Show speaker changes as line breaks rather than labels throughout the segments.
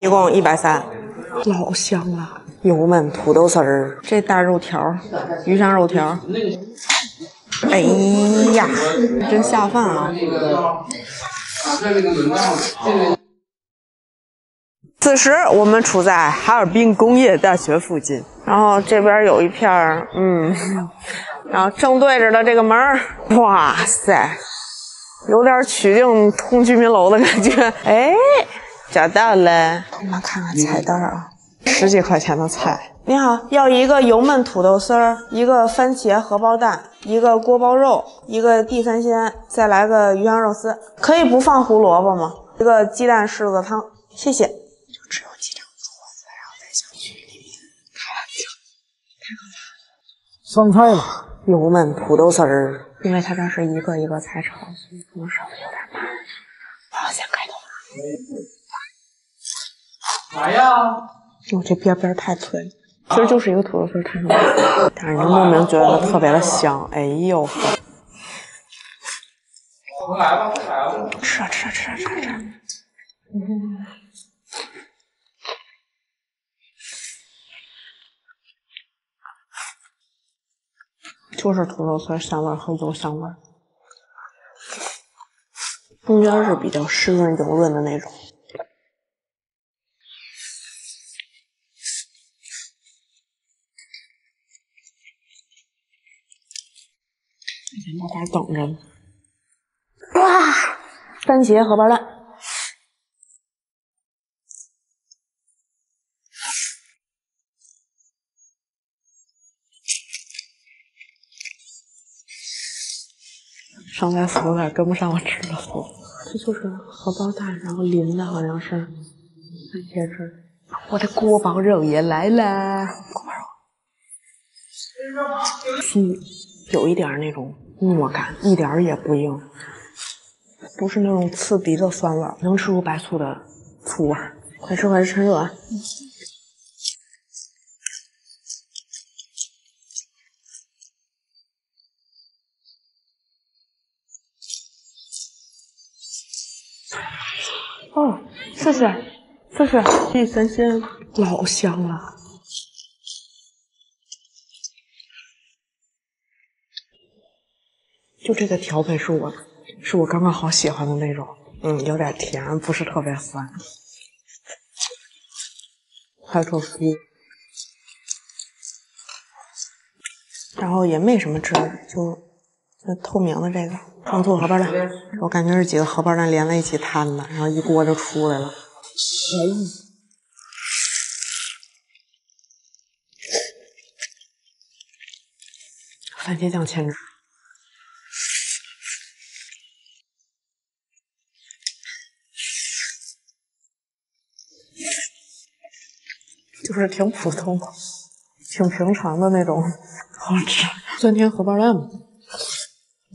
一共一百三，老香了。油焖土豆丝儿，这大肉条，鱼香肉条。哎呀，真下饭啊！此时我们处在哈尔滨工业大学附近，然后这边有一片儿，嗯，然后正对着的这个门儿，哇塞，有点曲靖通居民楼的感觉。哎，找到了，我们看看菜单啊，十几块钱的菜。你好，要一个油焖土豆丝儿，一个番茄荷包蛋，一个锅包肉，一个地三鲜，再来个鱼香肉丝，可以不放胡萝卜吗？一个鸡蛋柿子汤，谢谢。就只有几张桌子，然后在小区里面开玩笑，太可怕了。
上菜了，
油焖土豆丝儿，因为它这是一个一个菜炒，可能稍微有点慢。我要先开动了。
来呀！
我，这边边太脆了。其实就是一个土豆丝摊上的，但是你莫名觉得它特别的香。哎呦，
来吧，来吧。
吃啊吃啊吃啊吃啊吃啊！嗯，就是土豆丝香味和油香味，中间是比较湿润油润的那种。在那边等着呢。哇，番茄荷包蛋，上菜速度有点跟不上我吃的速度。这就是荷包蛋，然后淋的好像是番茄汁。我的锅包肉也来了，锅包肉，嗯，有一点那种糯感，一点儿也不硬，不是那种刺鼻的酸味儿，能吃出白醋的醋味儿。快吃快吃，趁热啊！哦，谢谢，谢谢，地三鲜老香了。就这个调配是我，是我刚刚好喜欢的那种，嗯，有点甜，不是特别酸。还有这酥，然后也没什么汁，就就透明的这个糖醋荷包蛋，我感觉是几个荷包蛋连在一起摊的，然后一锅就出来了。番茄酱芡汁。就是挺普通、挺平常的那种，好吃。酸甜荷包蛋，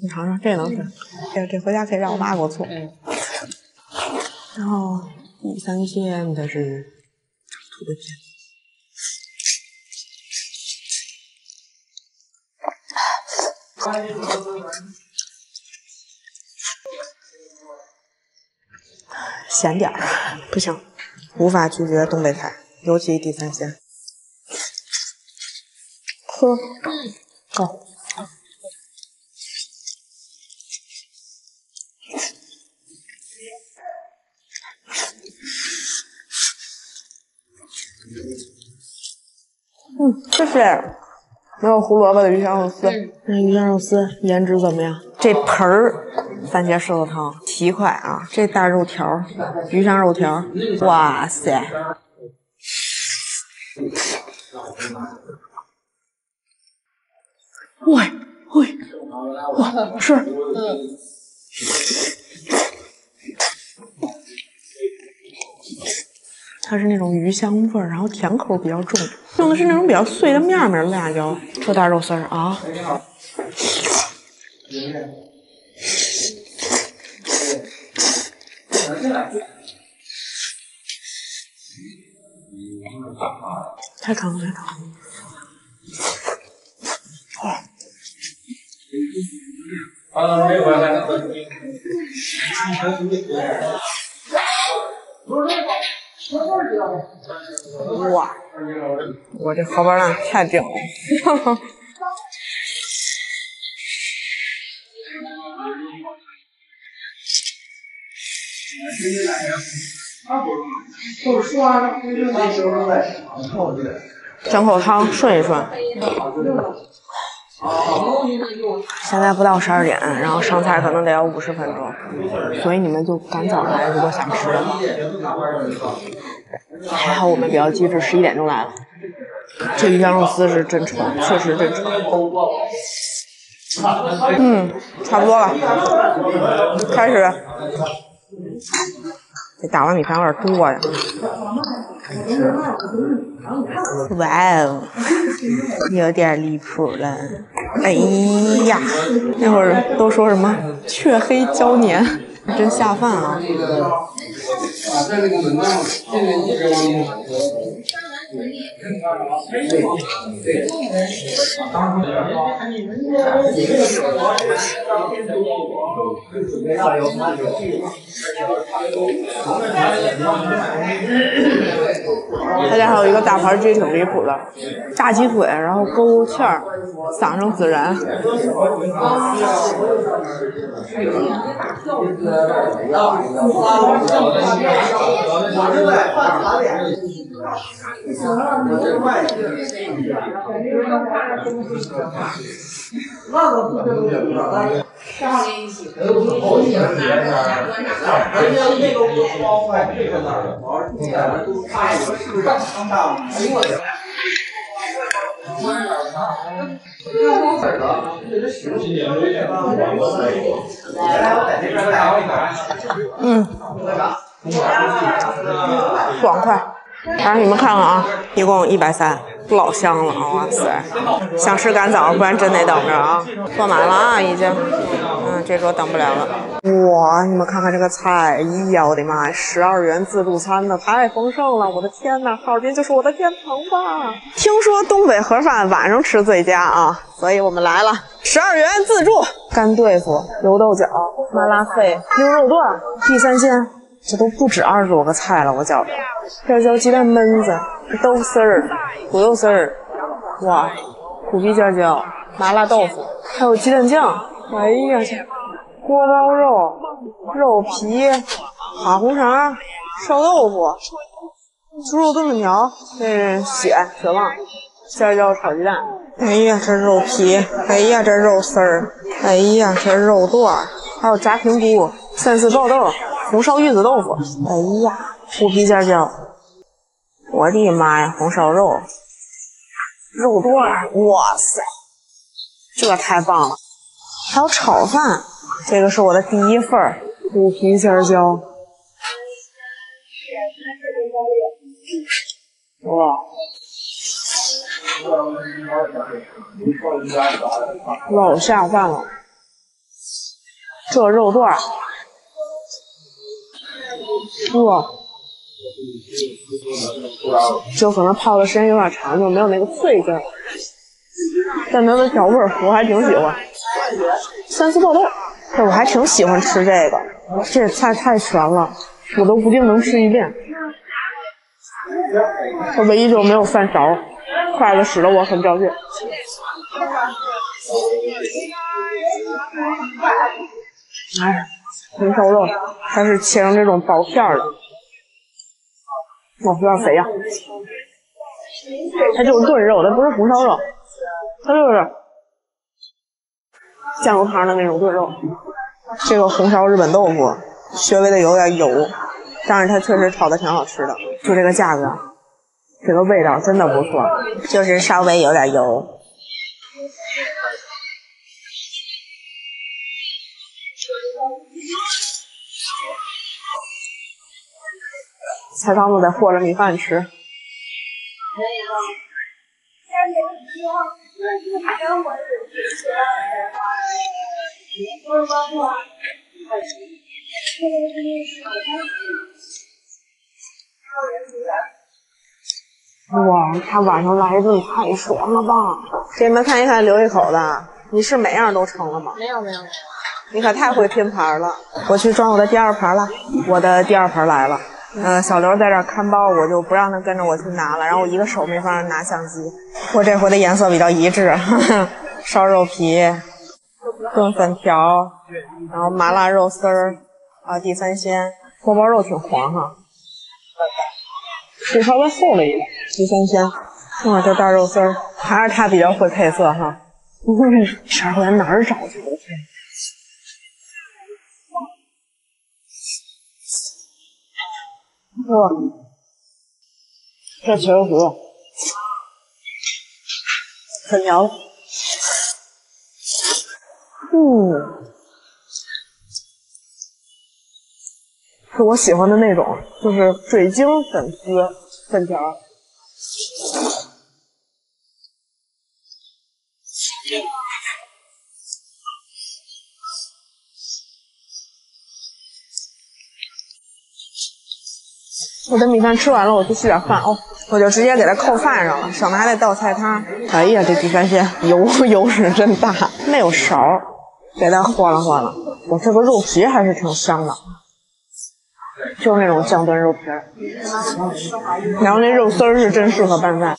你尝尝，这能吃。这这回家可以让我妈给我做。然后第三鲜的是土豆片，咸点儿，不行，无法拒绝东北菜。尤其地三鲜，喝，够。嗯，谢谢。没有胡萝卜的鱼香肉丝，那鱼香肉丝颜值怎么样？这盆儿番茄狮子汤七块啊！这大肉条，鱼香肉条，哇塞！喂喂，哇，是，它是那种鱼香味儿，然后甜口比较重，用的是那种比较碎的面面辣椒，这大肉丝儿啊，太疼了，太疼了。
啊，没有关系。
哇，我这荷包蛋太顶了。整口汤顺一顺。现在不到十二点，然后上菜可能得要五十分钟，所以你们就赶早来，如果想吃的话。还好我们比较机智，十一点钟来了。这鱼香肉丝是真臭，确实真臭。嗯，差不多了，开始。这大碗米饭有点多呀。哇哦，有点离谱了。哎呀，那会儿都说什么雀黑椒黏，真下饭啊！他家还有一个大盘鸡，挺离谱的，炸鸡腿，然后勾芡儿，撒上孜然。爽快。来你们看看啊，一共一百三，老香了，哇塞！想吃赶早，不然真得等着啊。坐满了啊，已经。嗯，这桌等不了了。哇，你们看看这个菜，哎呀，我的妈呀，十二元自助餐呢，太丰盛了，我的天呐，哈尔滨就是我的天堂吧？听说东北盒饭晚上吃最佳啊，所以我们来了，十二元自助，干豆腐、油豆角、麻辣肺、牛肉段、地三鲜。这都不止二十多个菜了，我觉着。尖椒鸡蛋焖子、豆腐丝儿、土豆丝儿，哇，虎皮尖椒、麻辣豆腐，还有鸡蛋酱。哎呀，这锅包肉、肉皮、花红肠、烧豆腐、猪肉炖粉条，这是血血旺，尖椒炒鸡蛋。哎呀，这肉皮，哎呀，这肉丝儿，哎呀，这肉段，还有炸平菇、三丝爆豆。红烧玉子豆腐，哎呀，虎皮尖椒，我的妈呀，红烧肉，肉段，哇塞，这太棒了！还有炒饭，这个是我的第一份虎皮尖椒，哇，老下饭了，这肉段。哇，就可能泡的时间有点长，就没有那个脆劲儿。但它的调味儿我还挺喜欢。三丝豆豆，哎，我还挺喜欢吃这个。这菜太全了，我都不定能吃一遍。我唯一就没有饭勺，筷子使得我很着急。哎。红烧肉，它是切成这种薄片的，哦，有点肥呀。它就是炖肉，它不是红烧肉，它就是酱油汤的那种炖肉。这个红烧日本豆腐，稍微的有点油，但是它确实炒的挺好吃的。就这个价格，这个味道真的不错，就是稍微有点油。菜汤子得和着米饭吃。哇，他晚上来一顿太爽了吧！给你们看一看，留一口的。你是每样都盛了吗？
没有没有。
你可太会拼盘了。我去装我的第二盘了。我的第二盘来了。呃，小刘在这儿看包，我就不让他跟着我去拿了，然后我一个手没法拿相机。我这回的颜色比较一致，烧肉皮、炖粉条，然后麻辣肉丝儿，啊，地三鲜，锅包肉挺黄哈，是稍微厚了一点，地三鲜，啊，这大肉丝儿，还是他比较会配色哈。十二块钱哪儿找去？哇，这茄子糊，粉条，嗯，是我喜欢的那种，就是水晶粉丝粉条。我的米饭吃完了，我去吃点饭哦，我就直接给它扣饭上了，省得还得倒菜汤。哎呀，这地三鲜油油是真大，没有勺，给它和了和了。我这个肉皮还是挺香的，就是那种酱炖肉皮儿。然后那肉丝儿是真适合拌饭。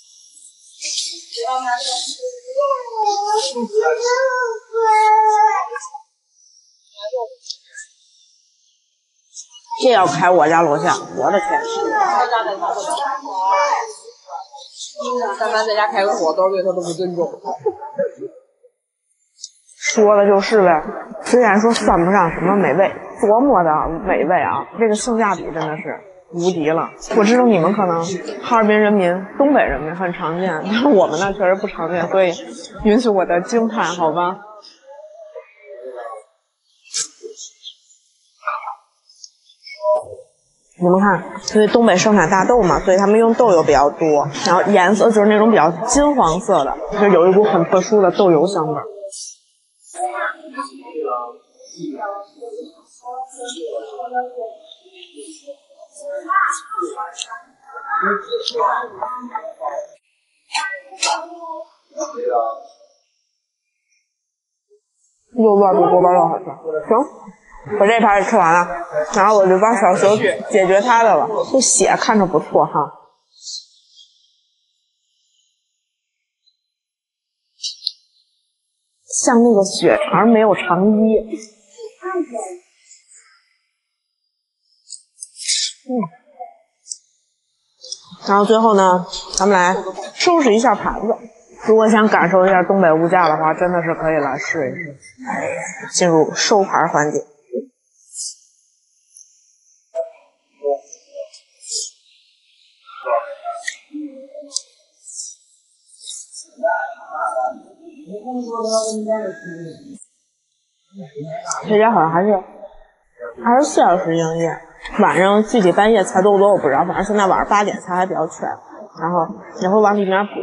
这要开我家楼下，我的天！
但凡在家开个火，多少对他都不尊重。
说的就是呗，虽然说算不上什么美味，多么的美味啊！这个性价比真的是无敌了。我知道你们可能哈尔滨人民、东北人民很常见，但是我们那确实不常见，所以允许我的惊叹，好吧？你们看，因为东北盛产大豆嘛，所以他们用豆油比较多，然后颜色就是那种比较金黄色的，就有一股很特殊的豆油香味儿。肉味比锅包肉好吃。行，我这盘也吃完了，然后我就帮小熊解决他的了。这血看着不错哈，像那个血肠没有肠衣。嗯，然后最后呢，咱们来收拾一下盘子。如果想感受一下东北物价的话，真的是可以来试一试。进入收盘环节。这家好像还是二十四小时营业，晚上具体半夜菜多不多我不知道，反正现在晚上八点菜还比较全，然后也会往里面补。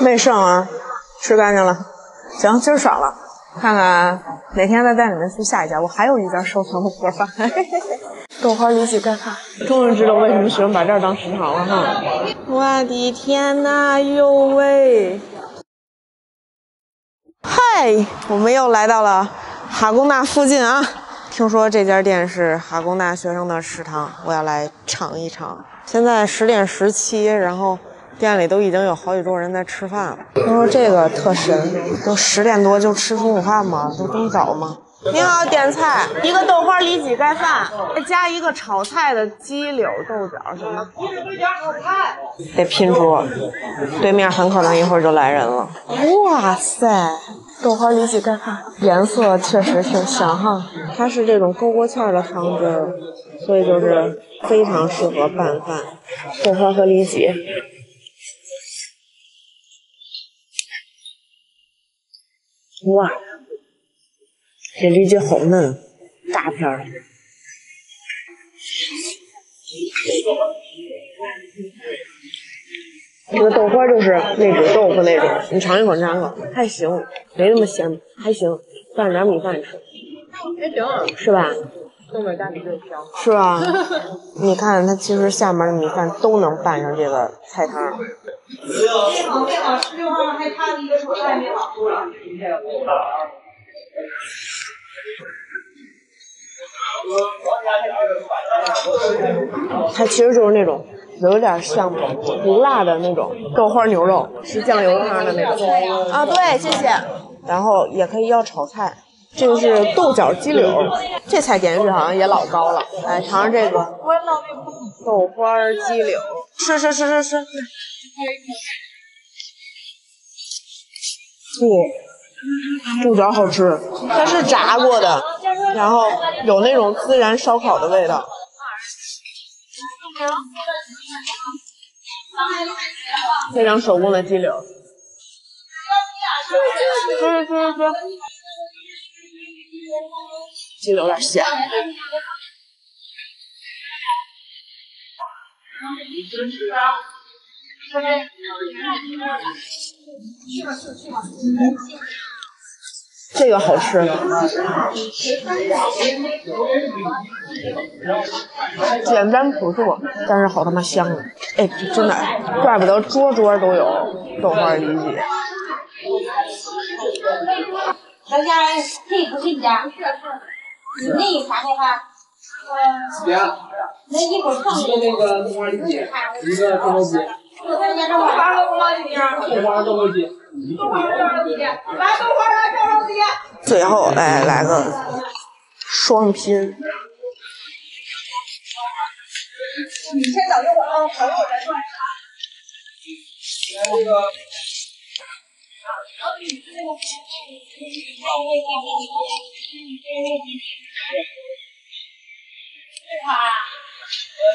没剩啊，吃干净了。行，今儿爽了，看看哪天再带你们去下一家。我还有一家收藏的盒饭，豆花里脊盖饭。终于知道为什么喜欢把这儿当食堂了哈。我的天呐，呦喂！嗨，我们又来到了哈工大附近啊。听说这家店是哈工大学生的食堂，我要来尝一尝。现在十点十七，然后。店里都已经有好几桌人在吃饭了。听说这个特神，都十点多就吃中午饭吗？都这么早吗？你好，点菜，一个豆花里脊盖饭，再加一个炒菜的鸡柳豆角，行吗？得拼桌，对面很可能一会儿就来人了。哇塞，豆花里脊盖饭，颜色确实挺香哈。它是这种勾过芡的汤汁，所以就是非常适合拌饭。豆花和里脊。哇，这里脊好嫩，大片儿。这个豆花就是那种豆腐那种，你尝一口，尝一口，还行，没那么咸，还行，拌着点米饭吃，
还行，
是吧？
东北大米最香。
是吧？你看它其实下面的米饭都能拌上这个菜汤。它其实就是那种有点像不辣的那种豆花牛肉，是酱油汤的那种。啊，对，谢谢。然后也可以要炒菜，这个是豆角鸡柳，这菜点进去好像也老高了。来尝尝这个豆花鸡柳，吃吃吃吃吃。不，豆角好吃，它是炸过的，然后有那种孜然烧烤的味道。非常手工的鸡柳，吃吃吃吃，鸡柳有点咸。这个好吃，简单朴素，但是好他妈香啊！哎，真的，怪不得桌桌都有豆花里脊。
咱家这不是你家，那有啥的话，
姐，
那一会儿放
一个那个豆花里脊，一个豆腐鸡，
最后来来个双拼，
你先等一会儿啊，朋友再转。
那个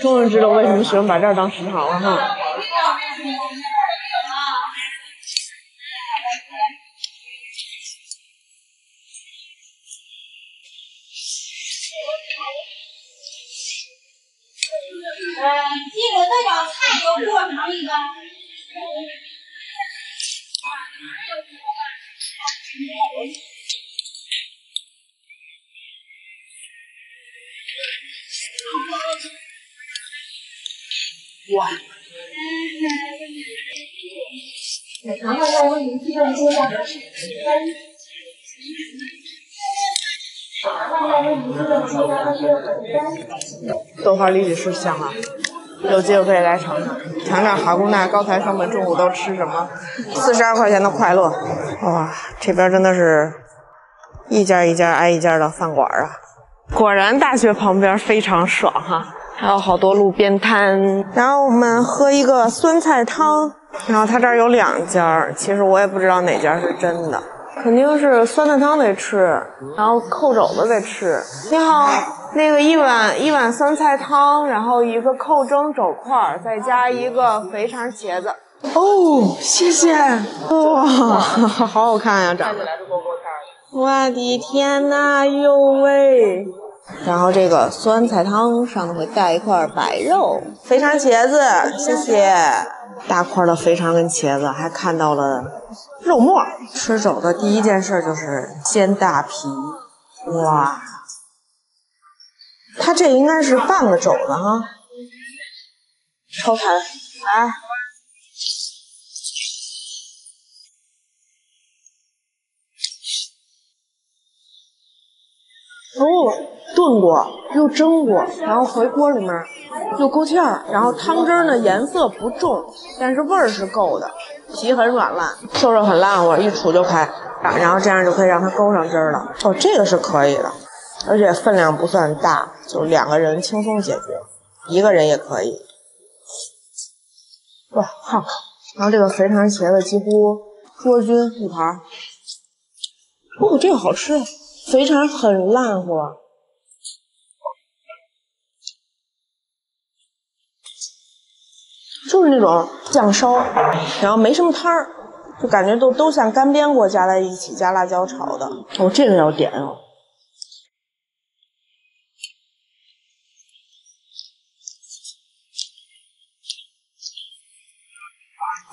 终于知道为什么喜欢把这儿当食堂了哈。
呃，鸡柳豆角菜油给我尝一个。
豆花里脊是香啊，有机会可以来尝尝，尝尝哈工大高材生们中午都吃什么。四十二块钱的快乐，哇，这边真的是一家一家挨一家的饭馆啊。果然大学旁边非常爽哈、还有好多路边摊。然后我们喝一个酸菜汤，然后他这儿有两家，其实我也不知道哪家是真的。肯定是酸菜汤得吃，然后扣肘子得吃。你好，那个一碗一碗酸菜汤，然后一个扣蒸肘块儿，再加一个肥肠茄子。哦，谢谢。哇，好好看呀、长得。我的天呐，呦喂！然后这个酸菜汤上头会带一块白肉，肥肠茄子，谢谢。大块的肥肠跟茄子，还看到了肉末。吃肘子第一件事就是煎大皮，哇！它这应该是半个肘子哈，抽开来。哦，炖过又蒸过，然后回锅里面又勾芡儿，然后汤汁儿呢颜色不重，但是味儿是够的，皮很软烂，瘦肉很烂乎，一杵就开，然后这样就可以让它勾上汁儿了。哦，这个是可以的，而且分量不算大，就两个人轻松解决，一个人也可以。哇，好，然后这个肥肠茄子几乎桌均一盘儿。哦，这个好吃，肥肠很烂乎。就是那种酱烧，然后没什么汤儿，就感觉都都像干煸过加在一起加辣椒炒的。哦，这个要点哦。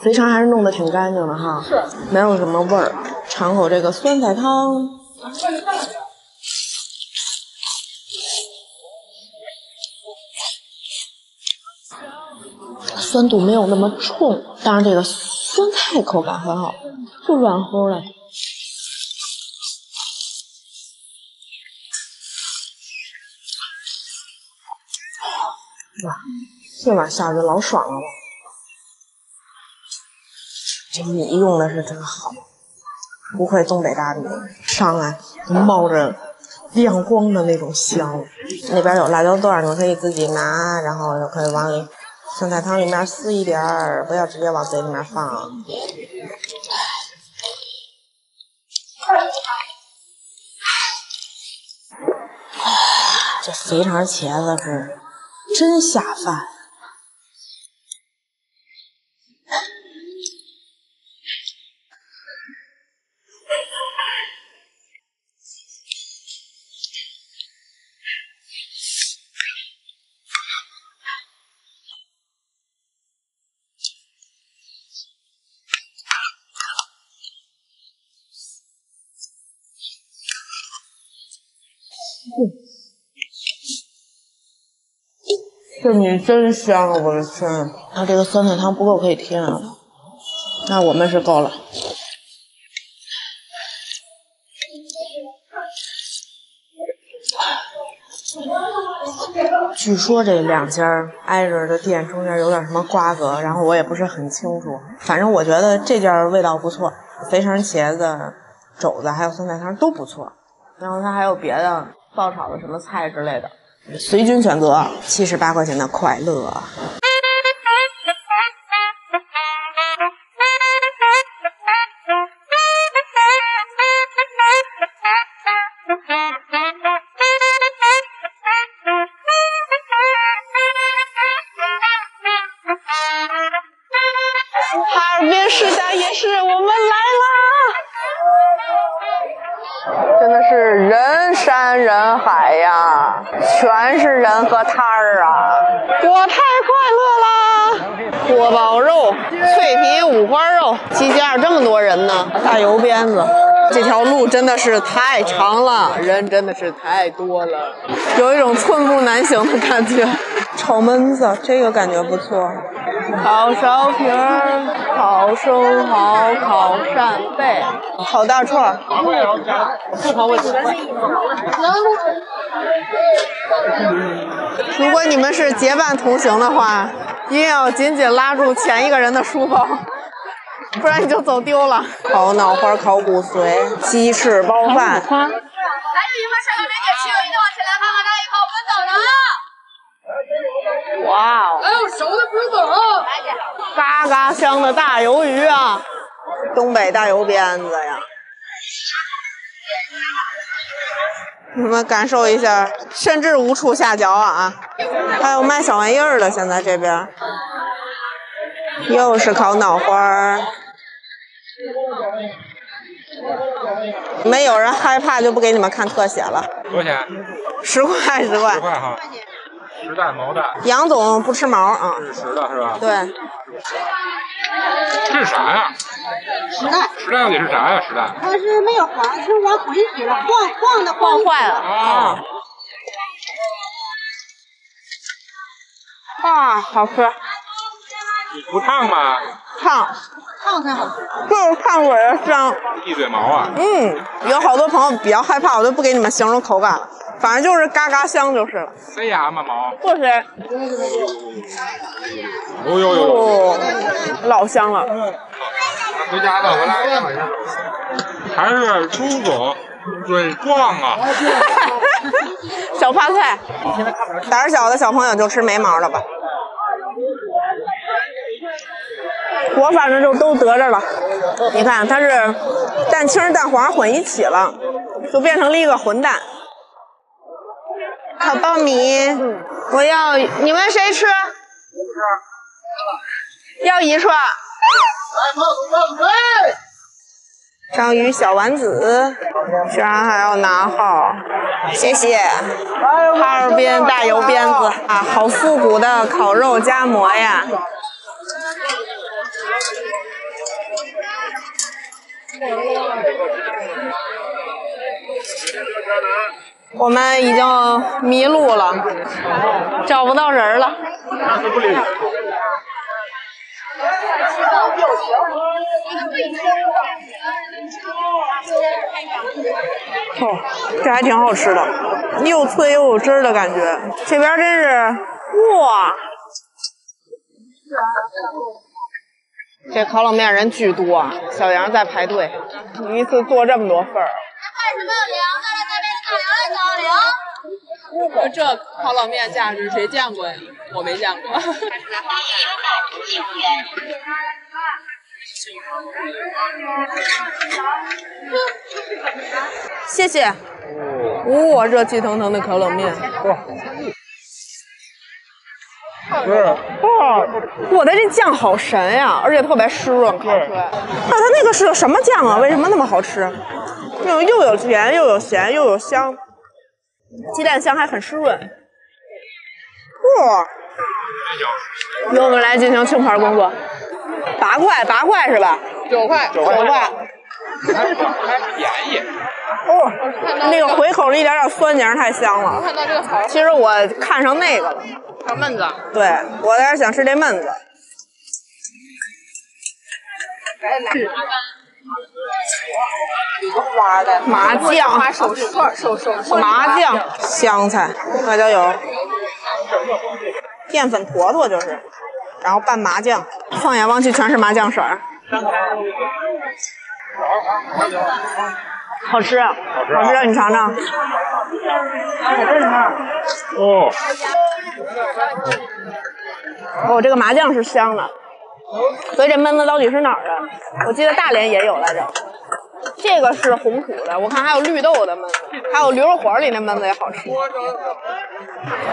肥肠还是弄得挺干净的哈，
是，
没有什么味儿。尝口这个酸菜汤。酸度没有那么冲，但是这个酸菜口感很好，就软乎的。哇，这碗下的老爽了吧？这米用的是真好，不愧东北大米，上来冒着亮光的那种香。那边有辣椒段，你们可以自己拿，然后就可以往里酸菜汤里面撕一点儿，不要直接往嘴里面放。这肥肠茄子是真下饭。这米真香啊！我的天，那这个酸菜汤不够可以添啊。那我们是够了。据说这两家挨着的店中间有点什么瓜葛，然后我也不是很清楚。反正我觉得这家味道不错，肥肠、茄子、肘子还有酸菜汤都不错。然后它还有别的爆炒的什么菜之类的，随君选择。七十八块钱的快乐。哈尔滨世家夜市，我们来啦！真的是人山人海呀，全是人和摊儿啊！我太快乐啦！锅包肉、脆皮五花肉，鸡架这么多人呢，大油鞭子。这条路真的是太长了，人真的是太多了，有一种寸步难行的感觉。炒焖子，这个感觉不错。烤苕皮儿、烤生蚝、烤扇贝、烤大串儿。如果你们是结伴同行的话，一定要紧紧拉住前一个人的书包，不然你就走丢了。烤脑花、烤骨髓、鸡翅包饭。
来，有一份小哥别解气，一定往前来看看，大家好，我们走了啊！
哇哦！
哎呦，熟的不用走啊！
嘎嘎香的大鱿鱼啊，东北大油鞭子呀！你们感受一下，甚至无处下脚啊！还有卖小玩意儿的，现在这边又是烤脑花儿。没有人害怕就不给你们看特写了，
多少钱？
十块十块
十。块哈。十蛋毛蛋
杨总不吃毛啊？
是实的是吧？
对，
这是啥呀？
实蛋，
实蛋到底是啥呀？时代？
它是没有黄，是往滚起了，晃晃的晃
坏了
啊！
啊，好吃，
不烫吗？
烫，
烫才好吃。
就是烫我的香。
一嘴毛啊！
嗯，有好多朋友比较害怕，我就不给你们形容口感了，反正就是嘎嘎香就是了。
塞牙吗毛？
不是，
哦呦呦
老香了。
回家吧，回来看一下。还是朱总嘴壮啊！
小泡菜，胆儿小的小朋友就吃没毛的吧。我反正就都得着了。你看，它是蛋清蛋黄混一起了，就变成了一个混蛋。烤苞米，我要，你们谁吃？要一串。章鱼小丸子，居然还要拿号，谢谢。哈尔滨大油鞭子啊，好复古的烤肉夹馍呀！我们已经迷路了，找不到人了。哦，这还挺好吃的，又脆又有汁儿的感觉。这边真是哇！这烤冷面人巨多，小杨在排队，一次做这么多份儿。
烤冷面价值谁见过呀？我没见过。
谢谢。哇、热气腾腾的烤冷面。
不是，
哇，我的这酱好神呀，而且特别湿润，烤出来。那它那个是什么酱啊？为什么那么好吃？又有甜又有咸又有香，鸡蛋香还很湿润。哇！由我们来进行清盘工作。八块，八块是吧？
九块，
九块。
还便宜。
哦，那个回口的一点点酸，简直太香了。
看到这个烤
其实我看上那个了，
小焖子，
对我有点想吃这焖子。麻酱麻酱、香菜、辣椒油、淀粉坨坨就是，然后拌麻酱，放眼望去全是麻酱色儿。好吃，好吃，啊你尝尝。
哦，
哦，这个麻酱是香的，所以这焖子到底是哪儿的？我记得大连也有来着。这个是红薯的，我看还有绿豆的焖子，还有驴肉火里那焖子也好吃。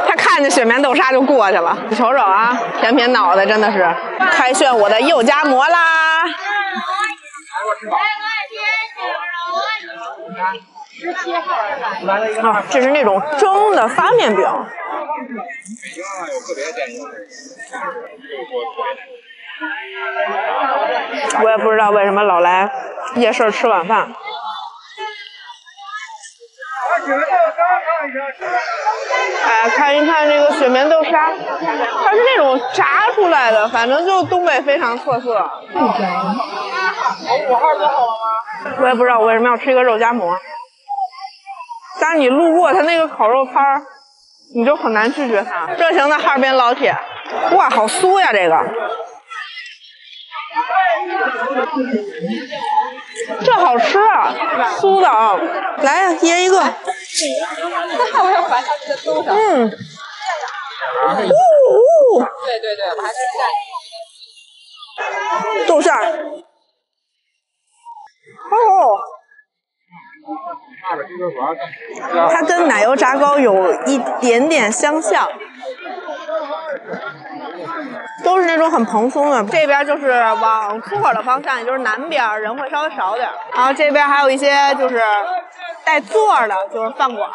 他看见雪棉豆沙就过去了，你瞅瞅啊，甜品脑袋真的是开炫我的肉夹馍啦！啊，这是那种蒸的发面饼。我也不知道为什么老来夜市吃晚饭。哎，看一看这个雪棉豆沙，它是那种炸出来的，反正就东北非常特色。我也不知道我为什么要吃一个肉夹馍，但是你路过它那个烤肉摊儿，你就很难拒绝它。热情的哈尔滨老铁，哇，好酥呀这个。这好吃，啊，酥的啊！来呀，一人一个。
我要把它这个兜上。
嗯。呜呜，
对对对，我还是
豆馅儿。哦。它跟奶油炸糕有一点点相像，都是那种很蓬松的。这边就是往出口的方向，也就是南边人会稍微少点儿。然后这边还有一些就是带座的，就是饭馆。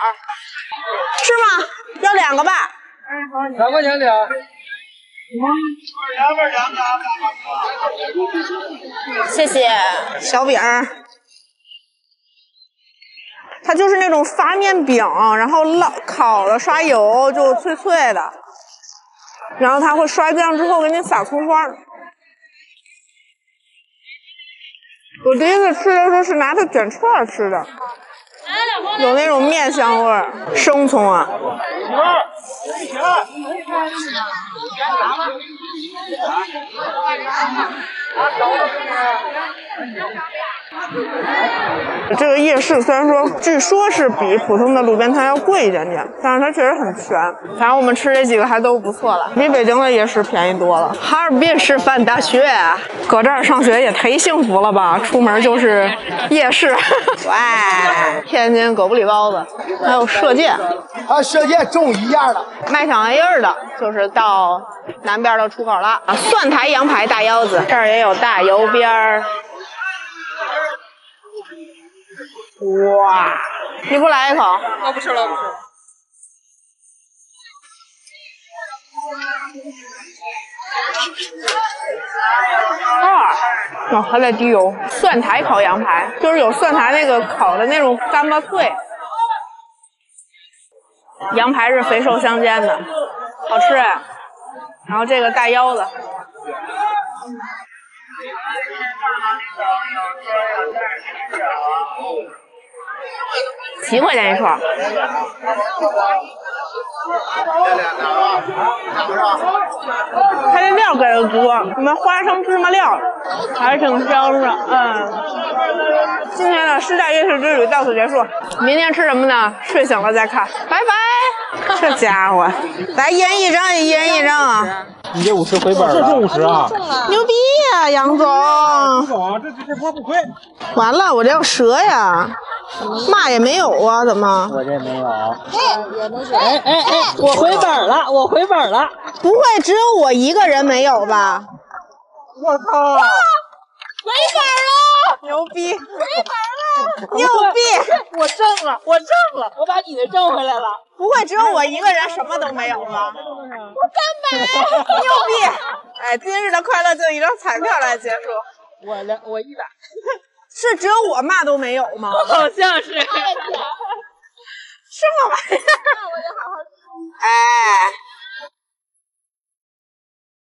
是吗？要两个吧。
两块钱俩。
谢谢小饼儿。它就是那种发面饼，然后烙烤了刷油就脆脆的，然后它会刷酱之后给你撒葱花。我第一次吃的时候是拿它卷串吃的，有那种面香味儿，生葱啊。这个夜市虽然说，据说是比普通的路边摊要贵一点点，但是它确实很全。反正我们吃这几个还都不错了，比北京的夜市便宜多了。哈尔滨师范大学，搁这儿上学也忒幸福了吧？出门就是夜市。喂，天津狗不理包子，还有射箭，
啊，射箭中一样的。
卖小玩意儿的，就是到南边的出口了。啊，蒜苔羊排大腰子，这儿也有大油边儿。哇，你不来一口？
我不吃了，不吃了。
二，哦，还得滴油。蒜苔烤羊排，就是有蒜苔那个烤的那种干巴脆。羊排是肥瘦相间的，好吃哎。然后这个大腰子，七块钱一串。它这料给的多，什么花生芝麻料，还是挺香的。嗯，今天的师大夜市之旅到此结束，明天吃什么呢？睡醒了再看，拜拜。这家伙，来一人一张，一人一张啊！
你这五十回本了，这是五十啊！
牛逼呀，杨总！
总，这这这不亏。
完了，我这要折呀，嘛也没有啊，怎么？
我这没有。哎哎哎，我回本了，我回本了。
不会只有我一个人没有吧？
我操！
回本了！牛逼！回本了！牛逼！
我挣了，我挣了，我把你的挣回来了。
不会只有我一个人什么都没有吧？我干买！牛逼！哎，今日的快乐就以一张彩票来结束。
我两，我一百。
是只有我嘛都没有吗？
好像是。
什么玩意儿？哎。